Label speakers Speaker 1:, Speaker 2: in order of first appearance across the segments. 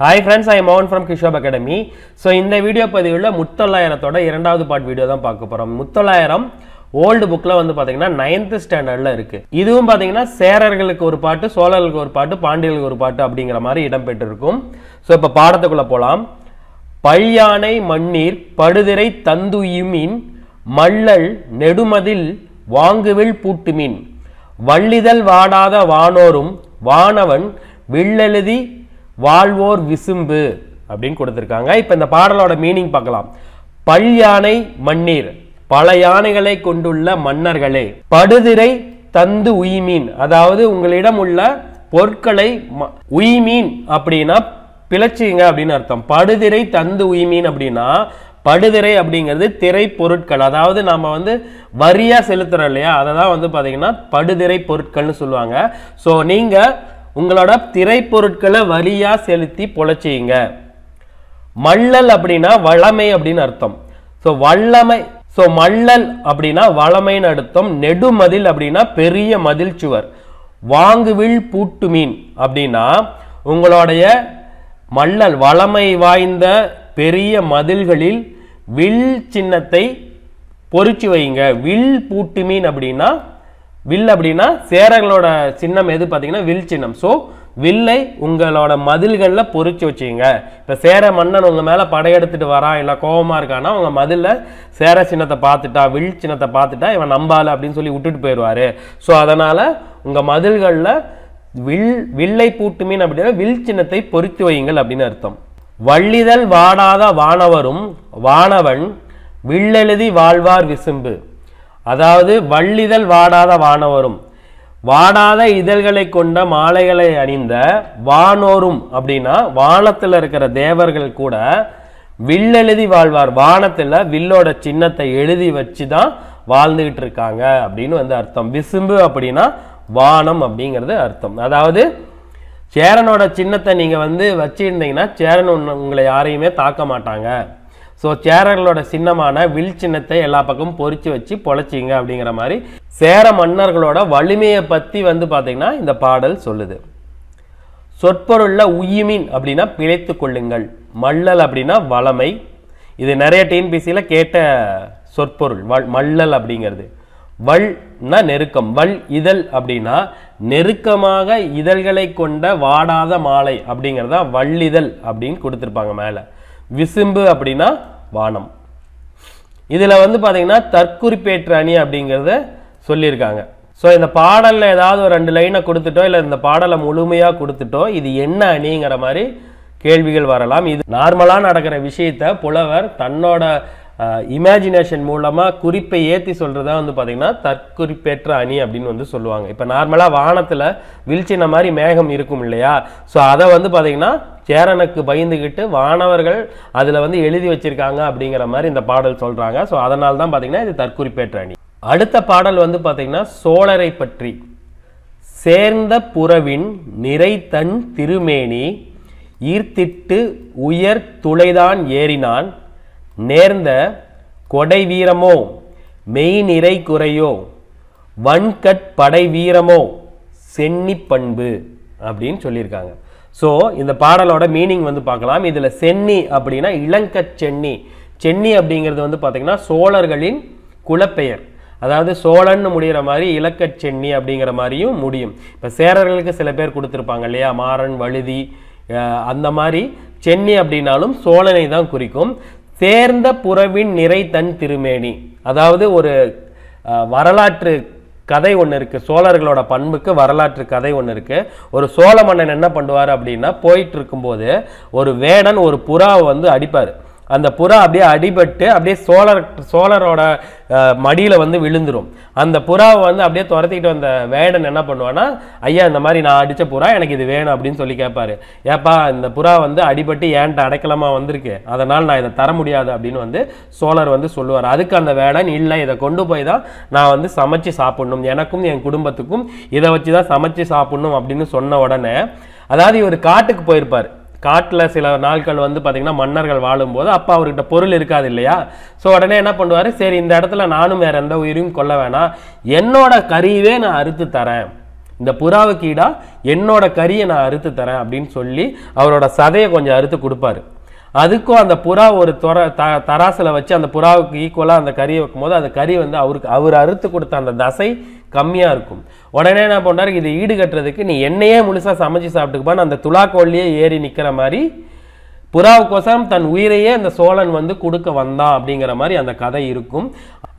Speaker 1: Hi friends I மோகன் from கிஷோப் academy so இந்த வீடியோ பதிவில் முத்தொள்ளாயிரத்தோட இரண்டாவது பார்ட் வீடியோ தான் பார்க்க போகிறோம் முத்தொள்ளாயிரம் ஓல்டு புக்கில் வந்து பார்த்தீங்கன்னா நைன்த் ஸ்டாண்டர்டில் இருக்குது இதுவும் பார்த்தீங்கன்னா சேரர்களுக்கு ஒரு பாட்டு சோழர்களுக்கு ஒரு பாட்டு பாண்டியர்களுக்கு ஒரு பாட்டு அப்படிங்கிற மாதிரி இடம்பெற்றிருக்கும். ஸோ இப்போ பாடத்துக்குள்ளே போகலாம் பல்யானை மண்ணீர் படுதிரை தந்துயுமின் மல்லல் நெடுமதில் வாங்குவில் பூட்டுமின். வள்ளிதழ் வாடாத வானோரும் வானவன் வில்லெழுதி வாழ்வோர் விசும்பு அப்படின்னு கொடுத்துருக்காங்க. இப்போ இந்த பாடலோட மீனிங் பார்க்கலாம். பல் யானை மண்ணீர் பல யானைகளை கொண்டுள்ள மன்னர்களே படுதிரை தந்து உய்மீன். அதாவது உங்களிடம் உள்ள பொருட்களை ம- உய்மீன் அப்படின்னா பிழைச்சிங்க அப்படின்னு அர்த்தம். படுதிரை தந்து உய்மீன் அப்படின்னா படுதிரை அப்படிங்கிறது திரை பொருட்கள். அதாவது நம்ம வந்து வரியா செலுத்துறோம் இல்லையா? அதை தான் வந்து பார்த்திங்கன்னா படுதிரை பொருட்கள்னு சொல்லுவாங்க. ஸோ நீங்கள் உங்களோட திரைப்பொருட்களை வரியாக செலுத்தி பொழைச்சிங்க. மல்லல் அப்படின்னா வளமை அப்படின்னு அர்த்தம். ஸோ வல்லமை ஸோ மல்லல் அப்படின்னா வளமைன்னு அர்த்தம். நெடுமதில் அப்படின்னா பெரிய மதில் சுவர். வாங்குவில் பூட்டு மீன் அப்படின்னா உங்களுடைய மல்லல் வளமை வாய்ந்த பெரிய மதில்களில் வில் சின்னத்தை பொறிச்சு வைங்க. வில் பூட்டு மீன் அப்படின்னா வில் அப்படின்னா சேரர்களோட சின்னம் எது பார்த்தீங்கன்னா வில் சின்னம். ஸோ வில்லை உங்களோட மதில்களில் பொறிச்சு வச்சுங்க. இப்போ சேர மன்னன் உங்கள் மேலே படையெடுத்துட்டு வரான் இல்லை கோபமாக இருக்கான்னா உங்கள் மதிலில் சேர சின்னத்தை பார்த்துட்டா வில் சின்னத்தை பார்த்துட்டா இவன் நம்பால அப்படின்னு சொல்லி விட்டுட்டு போயிடுவாரு. ஸோ அதனால் உங்கள் மதில்களில் வில் வில்லை பூட்டு மீன் அப்படின்னா வில் சின்னத்தை பொறித்து வையுங்கள் அப்படின்னு அர்த்தம். வள்ளிதழ் வாடாத வானவரும் வானவன் வில்லெழுதி வாழ்வார் விசும்பு. அதாவது வள்ளிதழ் வாடாத வானவரும். வாடாத இதழ்களை கொண்ட மாலைகளை அணிந்த வானோரும் அப்படின்னா வானத்தில் இருக்கிற தேவர்கள் கூட வில்லெழுதி வாழ்வார். வானத்தில் வில்லோட சின்னத்தை எழுதி வச்சு தான் வாழ்ந்துகிட்டு இருக்காங்க அப்படின்னு வந்து அர்த்தம். விசும்பு அப்படின்னா வானம் அப்படிங்கிறது அர்த்தம். அதாவது சேரனோட சின்னத்தை நீங்கள் வந்து வச்சிருந்தீங்கன்னா சேரன் உங்களை யாரையுமே தாக்க மாட்டாங்க. ஸோ சேரர்களோட சின்னமான வில் சின்னத்தை எல்லா பக்கமும் பொறிச்சு வச்சு பொழைச்சிங்க அப்படிங்கிற மாதிரி சேர மன்னர்களோட வலிமையை பற்றி வந்து பார்த்தீங்கன்னா இந்த பாடல் சொல்லுது. சொற்பொருள்ல உயிமின் அப்படின்னா பிழைத்து கொள்ளுங்கள் மல்லல் அப்படின்னா வளமை. இது நிறைய டிஎன்பிசியில் கேட்ட சொற்பொருள் வல் மல்லல் அப்படிங்கிறது. வல்னா நெருக்கம் வல் இதழ் அப்படின்னா நெருக்கமாக இதழ்களை கொண்ட வாடாத மாலை அப்படிங்கிறதா வள்ளிதழ் அப்படின்னு கொடுத்துருப்பாங்க மேலே. விசும்பு அப்படின்னா வானம். இதில் வந்து பார்த்தீங்கன்னா தற்குறிப்பேற்று அணி அப்படிங்கிறத சொல்லியிருக்காங்க. ஸோ இந்த பாடலில் ஏதாவது ஒரு ரெண்டு லைனை கொடுத்துட்டோ இல்லை இந்த பாடலை முழுமையாக கொடுத்துட்டோ இது என்ன அணிங்கிற மாதிரி கேள்விகள் வரலாம். இது நார்மலாக நடக்கிற விஷயத்த புலவர் தன்னோட இமேஜினேஷன் மூலமாக குறிப்பை ஏற்றி சொல்கிறதா வந்து பார்த்தீங்கன்னா தற்குறிப்பேற்ற அணி அப்படின்னு வந்து சொல்லுவாங்க. இப்போ நார்மலாக வானத்தில் வீழ்ச்சின மாதிரி மேகம் இருக்கும் இல்லையா? ஸோ அதை வந்து பார்த்தீங்கன்னா சேரனுக்கு பயந்துக்கிட்டு வானவர்கள் அதில் வந்து எழுதி வச்சிருக்காங்க அப்படிங்கிற மாதிரி இந்த பாடல் சொல்கிறாங்க ஸோ அதனால தான் பார்த்தீங்கன்னா இது தற்குறிப்பேற்ற அணி. அடுத்த பாடல் வந்து பார்த்தீங்கன்னா சோழரை பற்றி. சேர்ந்த புறவின் நிறைத்தன் திருமேனி ஈர்த்திட்டு உயர் துளைதான் ஏறினான். நேர்ந்த கொடை வீரமோ மெய் நிறை குறையோ வன்கட் படை வீரமோ சென்னி பண்பு அப்படின்னு சொல்லியிருக்காங்க. ஸோ இந்த பாடலோட மீனிங் வந்து பார்க்கலாம். இதில் சென்னி அப்படின்னா இளங்கச் சென்னி. சென்னி அப்படிங்கிறது வந்து பார்த்திங்கன்னா சோழர்களின் குலப்பெயர். அதாவது சோழன்னு முடிகிற மாதிரி இலக்கச் சென்னி அப்படிங்கிற மாதிரியும் முடியும். இப்போ சேரர்களுக்கு சில பேர் கொடுத்துருப்பாங்க இல்லையா? மாறன் வழுதி அந்த மாதிரி சென்னி அப்படின்னாலும் சோழனை தான் குறிக்கும். சேர்ந்த புறவின் நிறை தன் திருமேனி. அதாவது ஒரு வரலாற்று கதை ஒன்று இருக்குது சோழர்களோட பண்புக்கு வரலாற்று கதை ஒன்று இருக்குது ஒரு சோழ மன்னன் என்ன பண்ணுவார் அப்படின்னா போயிட்டு இருக்கும்போது ஒரு வேடன் ஒரு புறாவை வந்து அடிப்பார். அந்த புறா அப்படியே அடிபட்டு அப்படியே சோழர் சோழரோட மடியில் வந்து விழுந்துரும். அந்த புறாவை வந்து அப்படியே துரத்திக்கிட்டு வந்த வேடன் என்ன பண்ணுவான்னா ஐயா இந்த மாதிரி நான் அடித்த புறா எனக்கு இது வேணும் அப்படின்னு சொல்லி கேட்பாரு ஏப்பா இந்த புறா வந்து அடிபட்டு ஏன்ட்ட அடைக்கலமாக வந்திருக்கு. அதனால் நான் இதை தர முடியாது அப்படின்னு வந்து சோழர் வந்து சொல்லுவார். அதுக்கு அந்த வேடன் இல்லை இதை கொண்டு போய் தான் நான் வந்து சமைச்சு சாப்பிடணும். எனக்கும் என் குடும்பத்துக்கும் இதை வச்சு தான் சமைச்சு சாப்பிடணும் அப்படின்னு சொன்ன உடனே அதாவது இவர் காட்டுக்கு போயிருப்பார். காட்டில் சில நாட்கள் வந்து பார்த்திங்கன்னா மன்னர்கள் வாழும்போது அப்போ அவர்கிட்ட பொருள் இருக்காது இல்லையா? ஸோ உடனே என்ன பண்ணுவார்? சரி இந்த இடத்துல நானும் வேறு எந்த உயிரையும் கொல்ல வேணாம். என்னோட கறியவே நான் அறுத்து தரேன். இந்த புறாவுக்கு ஈடா என்னோட கறியை நான் அறுத்து தரேன் அப்படின்னு சொல்லி அவரோட சதையை கொஞ்சம் அறுத்து கொடுப்பாரு. அதுக்கும் அந்த புறா ஒரு தொர த தராசில் வச்சு அந்த புறாவுக்கு ஈக்குவலாக அந்த கறியை வைக்கும்போது அந்த கறி வந்து அவருக்கு அவர் அறுத்து கொடுத்த அந்த தசை கம்மியாக இருக்கும். உடனே என்ன பண்ணுறாரு இது ஈடுகட்டுறதுக்கு நீ என்னையே முழுசாக சமைச்சு சாப்பிட்டுக்குப்பான்னு அந்த துலாக்கோல்லையே ஏறி நிற்கிற மாதிரி புறாவுக்கோசரம் தன் உயிரையே அந்த சோழன் வந்து கொடுக்க வந்தான் அப்படிங்கிற மாதிரி அந்த கதை இருக்கும்.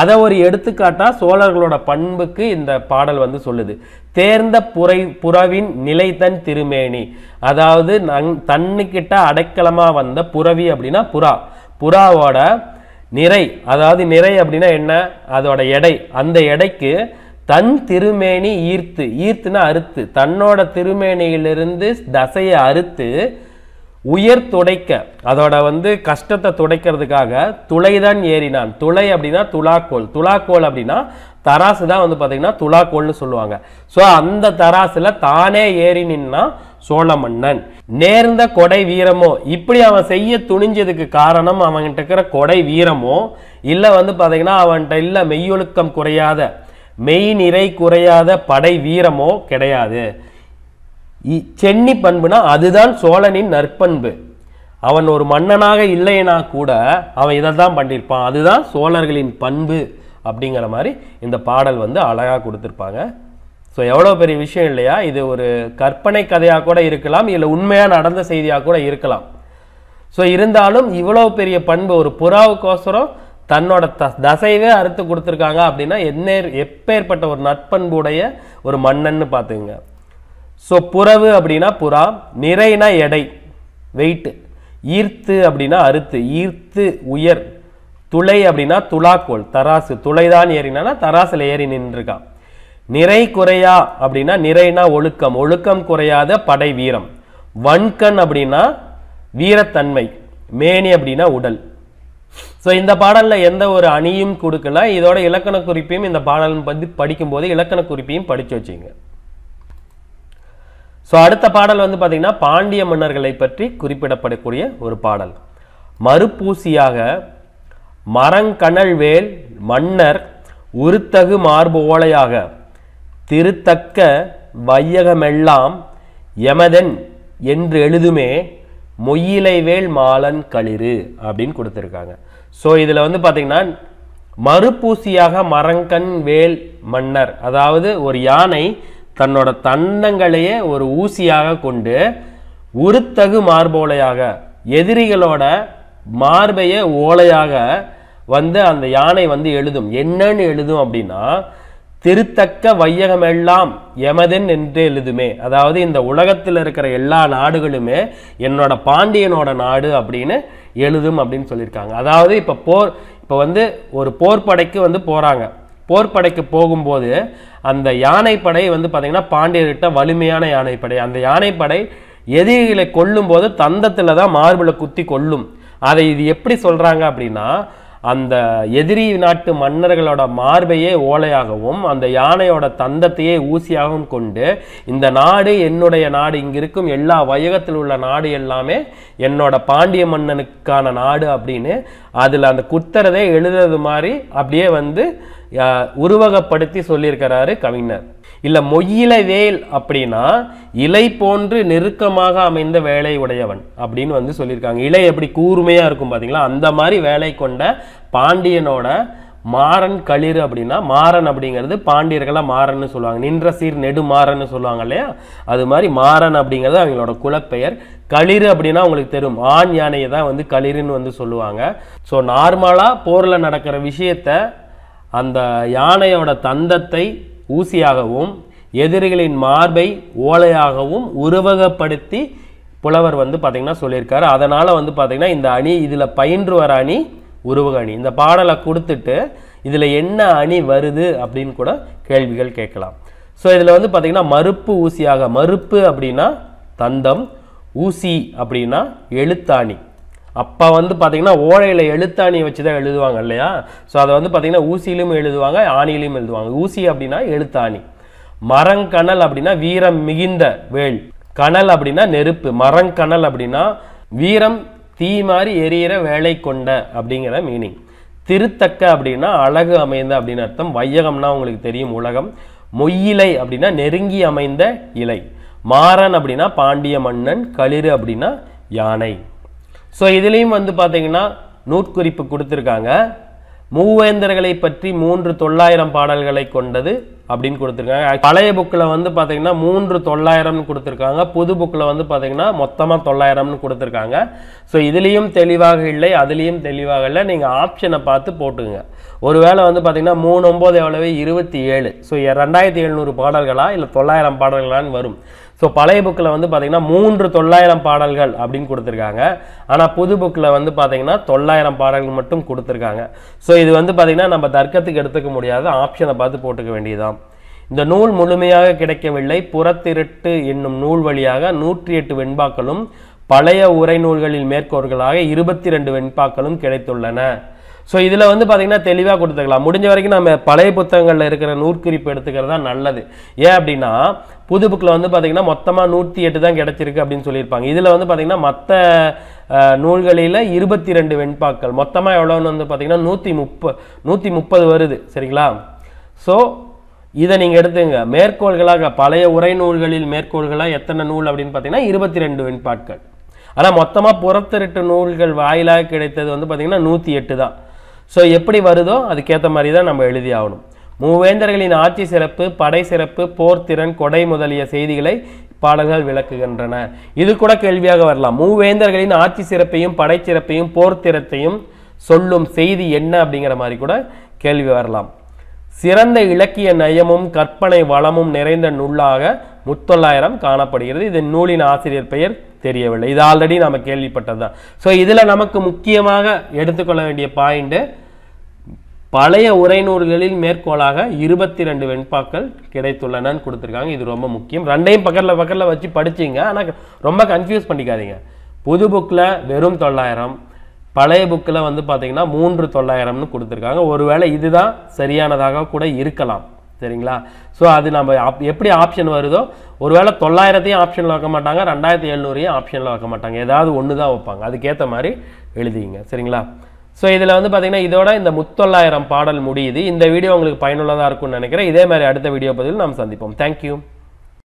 Speaker 1: அதை ஒரு எடுத்துக்காட்டா சோழர்களோட பண்புக்கு இந்த பாடல் வந்து சொல்லுது. தேர்ந்த புரை புறவின் நிலைத்தன் திருமேனி. அதாவது நங் தன்னுக்கிட்ட அடைக்கலமா வந்த புறவி அப்படின்னா புறா. புறாவோட நிறை அதாவது நிறை அப்படின்னா என்ன? அதோட எடை. அந்த எடைக்கு தன் திருமேனி ஈர்த்து ஈர்த்துனா அறுத்து. தன்னோட திருமேனியிலிருந்து தசையை அறுத்து உயர் துடைக்க அதோட வந்து கஷ்டத்தை துடைக்கிறதுக்காக துளைதான் ஏறினான். துளை அப்படின்னா துலாக்கோல் துலாக்கோல் அப்படின்னா தராசு தான் வந்து பார்த்தீங்கன்னா துலாக்கோல்னு சொல்லுவாங்க. ஸோ அந்த தராசில் தானே ஏறி நின்னா சோழ மன்னன் நேர்ந்த கொடை வீரமோ இப்படி அவன் செய்ய துணிஞ்சதுக்கு காரணம் அவன்கிட்ட இருக்கிற கொடை வீரமோ இல்லை வந்து பார்த்தீங்கன்னா அவன்கிட்ட இல்லை மெய்யொழுக்கம் குறையாத மெய் நிறை குறையாத படை வீரமோ கிடையாது. சென்னி பண்புனா அதுதான் சோழனின் நற்பண்பு. அவன் ஒரு மன்னனாக இல்லைனா கூட அவன் இதை தான் பண்ணியிருப்பான். அதுதான் சோழர்களின் பண்பு அப்படிங்கிற மாதிரி இந்த பாடல் வந்து அழகாக கொடுத்துருப்பாங்க. ஸோ எவ்வளோ பெரிய விஷயம் இல்லையா? இது ஒரு கற்பனை கதையாக கூட இருக்கலாம் இல்லை உண்மையாக நடந்த செய்தியாக கூட இருக்கலாம். ஸோ இருந்தாலும் இவ்வளோ பெரிய பண்பு ஒரு புறாவுக்கோசரம் தன்னோட த தசைவே அறுத்து கொடுத்துருக்காங்க அப்படின்னா என்ன எப்பேற்பட்ட ஒரு நற்பண்புடைய ஒரு மன்னன்னு பார்த்துங்க ஸோ புறவு அப்படின்னா புறா நிறைனா எடை வெயிட் ஈர்த்து அப்படின்னா அறுத்து ஈர்த்து உயர். துளை அப்படின்னா துலாக்கோல் தராசு. துளைதான் ஏறினா தராசில் ஏறி நின்றுருக்கான் நிறை குறையா அப்படின்னா நிறைனா ஒழுக்கம். ஒழுக்கம் குறையாத படை வீரம். வன்கண் அப்படின்னா வீரத்தன்மை. மேனி அப்படின்னா உடல். ஸோ இந்த பாடலில் எந்த ஒரு அணியும் கொடுக்கல. இதோட இலக்கண குறிப்பையும் இந்த பாடல் பத்தி படிக்கும்போது இலக்கண குறிப்பையும் படித்து வச்சுங்க ஸோ அடுத்த பாடல் வந்து பார்த்திங்கன்னா பாண்டிய மன்னர்களை பற்றி குறிப்பிடப்படக்கூடிய ஒரு பாடல். மறுபூசியாக மரங்கணல்வேல் மன்னர் உருத்தகு மார்பு ஓலையாக திருத்தக்க வையகமெல்லாம் எமதன் என்று எழுதுமே மொய்யிலைவேல் மாலன் களிறு அப்படின்னு கொடுத்துருக்காங்க. ஸோ இதில் வந்து பார்த்தீங்கன்னா மறுபூசியாக மரங்கண் வேல் மன்னர் அதாவது ஒரு யானை தன்னோட தன்னங்களையே ஒரு ஊசியாக கொண்டு உருத்தகு மார்போலையாக எதிரிகளோட மார்பையே ஓலையாக வந்து அந்த யானை வந்து எழுதும். என்னன்னு எழுதும் அப்படின்னா திருத்தக்க வையகமெல்லாம் எமதன் என்று எழுதுமே. அதாவது இந்த உலகத்தில் இருக்கிற எல்லா நாடுகளுமே என்னோட பாண்டியனோட நாடு அப்படின்னு எழுதும் அப்படின்னு சொல்லியிருக்காங்க. அதாவது இப்போ போர் இப்போ வந்து ஒரு போர்ப்படைக்கு வந்து போகிறாங்க போர்ப்படைக்கு போகும்போது அந்த யானைப்படை வந்து பார்த்தீங்கன்னா பாண்டியர்கிட்ட வலிமையான யானைப்படை. அந்த யானைப்படை எதிரிகளை கொல்லும்போது தந்தத்தில் தான் மார்பில் குத்தி கொல்லும். அதை இது எப்படி சொல்கிறாங்க அப்படின்னா அந்த எதிரி நாட்டு மன்னர்களோட மார்பையே ஓலையாகவும் அந்த யானையோட தந்தத்தையே ஊசியாகவும் கொண்டு இந்த நாடு என்னுடைய நாடு இங்கிருக்கும் எல்லா வையகத்தில் உள்ள நாடு எல்லாமே என்னோட பாண்டிய மன்னனுக்கான நாடு அப்படின்னு அதில் அந்த குத்துறதே எழுதுறது மாதிரி அப்படியே வந்து உருவகப்படுத்தி சொல்லியிருக்கிறாரு கவிஞர். இல்லை மொயில வேல் அப்படின்னா இலை போன்று நெருக்கமாக அமைந்த வேலை உடையவன் அப்படின்னு வந்து சொல்லியிருக்காங்க. இலை எப்படி கூர்மையாக இருக்கும் பார்த்தீங்களா அந்த மாதிரி வேலை கொண்ட பாண்டியனோட மாறன் களிர் அப்படின்னா மாறன் அப்படிங்கிறது பாண்டியர்களை மாறன்னு சொல்லுவாங்க. நின்ற சீர் நெடு மாறன்னு சொல்லுவாங்க இல்லையா? அது மாதிரி மாறன் அப்படிங்கிறது அவங்களோட குலப்பெயர். களிர் அப்படின்னா உங்களுக்கு தெரியும். ஆண் யானையை தான் வந்து களிர்னு வந்து சொல்லுவாங்க. ஸோ நார்மலாக போரில் நடக்கிற விஷயத்த அந்த யானையோட தந்தத்தை ஊசியாகவும் எதிரிகளின் மார்பை ஓலையாகவும் உருவகப்படுத்தி புலவர் வந்து பார்த்திங்கன்னா சொல்லியிருக்காரு. அதனால் வந்து பார்த்திங்கன்னா இந்த அணி இதில் பயின்று வர அணி உருவக அணி. இந்த பாடலை கொடுத்துட்டு இதில் என்ன அணி வருது அப்படின்னு கூட கேள்விகள் கேட்கலாம். ஸோ இதில் வந்து பார்த்திங்கன்னா மறுப்பு ஊசியாக மறுப்பு அப்படின்னா தந்தம் ஊசி அப்படின்னா எழுத்தாணி. அப்போ வந்து பார்த்தீங்கன்னா ஓலையில் எழுத்தாணி வச்சு தான் எழுதுவாங்க இல்லையா? ஸோ அதை வந்து பார்த்தீங்கன்னா ஊசியிலும் எழுதுவாங்க ஆணியிலும் எழுதுவாங்க. ஊசி அப்படின்னா எழுத்தாணி. மரங்கணல் அப்படின்னா வீரம் மிகுந்த வேள். கணல் அப்படின்னா நெருப்பு. மரங்கணல் அப்படின்னா வீரம் தீ மாதிரி எரியிற வேலை கொண்ட அப்படிங்கிற மீனிங் திருத்தக்க அப்படின்னா அழகு அமைந்த அப்படின்னு அர்த்தம். வையகம்னா உங்களுக்கு தெரியும் உலகம். மொய்யிலை அப்படின்னா நெருங்கி அமைந்த இலை. மாறன் அப்படின்னா பாண்டிய மன்னன். களிறு அப்படின்னா யானை. ஸோ இதுலேயும் வந்து பார்த்தீங்கன்னா நூற்குறிப்பு கொடுத்துருக்காங்க. மூவேந்தர்களை பற்றி மூன்று தொள்ளாயிரம் பாடல்களை கொண்டது அப்படின்னு கொடுத்துருக்காங்க. பழைய புக்கில் வந்து பார்த்தீங்கன்னா மூன்று தொள்ளாயிரம்னு கொடுத்துருக்காங்க. புது புக்கில் வந்து பார்த்தீங்கன்னா மொத்தமாக தொள்ளாயிரம்னு கொடுத்துருக்காங்க. ஸோ இதுலேயும் தெளிவாக இல்லை அதுலேயும் தெளிவாக இல்லை. நீங்கள் ஆப்ஷனை பார்த்து போட்டுங்க ஒருவேளை வந்து பார்த்தீங்கன்னா மூணு ஒம்பது எவ்வளவு? இருபத்தி ஏழு. ஸோ ரெண்டாயிரத்தி எழுநூறு பாடல்களா? இல்லை தொள்ளாயிரம் பாடல்களான்னு வரும். ஸோ பழைய புக்கில் வந்து பார்த்தீங்கன்னா மூன்று தொள்ளாயிரம் பாடல்கள் அப்படின்னு கொடுத்துருக்காங்க. ஆனால் புது புக்கில் வந்து பார்த்தீங்கன்னா தொள்ளாயிரம் பாடல்கள் மட்டும் கொடுத்துருக்காங்க. ஸோ இது வந்து பார்த்திங்கன்னா நம்ம தர்க்கத்துக்கு எடுத்துக்க முடியாத ஆப்ஷனை பார்த்து போட்டுக்க வேண்டியதுதான். இந்த நூல் முழுமையாக கிடைக்கவில்லை. புறத்திருட்டு என்னும் நூல் வழியாக நூற்றி எட்டு வெண்பாக்களும் பழைய உரை நூல்களில் மேற்கோள்களாக இருபத்தி ரெண்டு வெண்பாக்களும் கிடைத்துள்ளன. ஸோ இதில் வந்து பார்த்தீங்கன்னா தெளிவாக கொடுத்துக்கலாம். முடிஞ்ச வரைக்கும் நம்ம பழைய புத்தகங்களில் இருக்கிற நூற்குறிப்பு எடுத்துக்கிறது தான் நல்லது. ஏன் அப்படின்னா புது புக்கில் வந்து பார்த்தீங்கன்னா மொத்தமாக நூற்றி எட்டு தான் கிடச்சிருக்கு அப்படின்னு சொல்லியிருப்பாங்க. இதில் வந்து பார்த்தீங்கன்னா மற்ற நூல்களில் இருபத்தி ரெண்டு வெண்பாக்கள். மொத்தமாக எவ்வளோன்னு வந்து பார்த்தீங்கன்னா நூற்றி முப்ப நூற்றி முப்பது வருது. சரிங்களா? ஸோ இதை நீங்கள் எடுத்துங்க. மேற்கோள்களாக பழைய உரை நூல்களில் மேற்கோள்களாக எத்தனை நூல் அப்படின்னு பார்த்தீங்கன்னா இருபத்தி ரெண்டு வெண்பாட்கள். ஆனால் மொத்தமாக புறத்திருட்டு நூல்கள் வாயிலாக கிடைத்தது வந்து பார்த்தீங்கன்னா நூற்றி எட்டு தான். ஸோ எப்படி வருதோ அதுக்கேற்ற மாதிரி தான் நம்ம எழுதி ஆகணும். மூவேந்தர்களின் ஆட்சி சிறப்பு படை சிறப்பு போர்த்திறன் கொடை முதலிய செய்திகளை பாடல்கள் விளக்குகின்றன. இது கூட கேள்வியாக வரலாம். மூவேந்தர்களின் ஆட்சி சிறப்பையும் படை சிறப்பையும் போர்த்திறத்தையும் சொல்லும் செய்தி என்ன அப்படிங்கிற மாதிரி கூட கேள்வி வரலாம். சிறந்த இலக்கிய நயமும் கற்பனை வளமும் நிறைந்த நூலாக முத்தொள்ளாயிரம் காணப்படுகிறது. இது நூலின் ஆசிரியர் பெயர் தெரியவில்லை. இது ஆல்ரெடி நம்ம கேள்விப்பட்டதுதான். ஸோ இதில் நமக்கு முக்கியமாக எடுத்துக்கொள்ள வேண்டிய பாயிண்ட்டு பழைய உரைநூல்களில் மேற்கோளாக இருபத்தி ரெண்டு வெண்பாக்கள் கிடைத்துள்ளனன்னு கொடுத்துருக்காங்க. இது ரொம்ப முக்கியம். ரெண்டையும் பக்கத்தில் பக்கத்தில் வச்சு படிச்சிங்க. ஆனால் ரொம்ப கன்ஃபியூஸ் பண்ணிக்காதீங்க. புது புக்கில் வெறும் தொள்ளாயிரம் பழைய புக்கில் வந்து பார்த்தீங்கன்னா மூன்று தொள்ளாயிரம்னு கொடுத்துருக்காங்க. ஒருவேளை இதுதான் சரியானதாக கூட இருக்கலாம். சரிங்களா? ஸோ அது நம்ம ஆப்- எப்படி ஆப்ஷன் வருதோ ஒருவேளை தொள்ளாயிரத்தையும் ஆப்ஷனில் வைக்க மாட்டாங்க ரெண்டாயிரத்தி எழுநூறையும் ஆப்ஷனில் வைக்க மாட்டாங்க. ஏதாவது ஒன்று தான் வைப்பாங்க. அதுக்கேற்ற மாதிரி எழுதிங்க. சரிங்களா? ஸோ இதில் வந்து பார்த்தீங்கன்னா இதோட இந்த முத்தொள்ளாயிரம் பாடல் முடியுது. இந்த வீடியோ உங்களுக்கு பயனுள்ளதாக இருக்கும்னு நினைக்கிறேன். இதே மாதிரி அடுத்த வீடியோ பதிவில் நாம் சந்திப்போம். தேங்க்யூ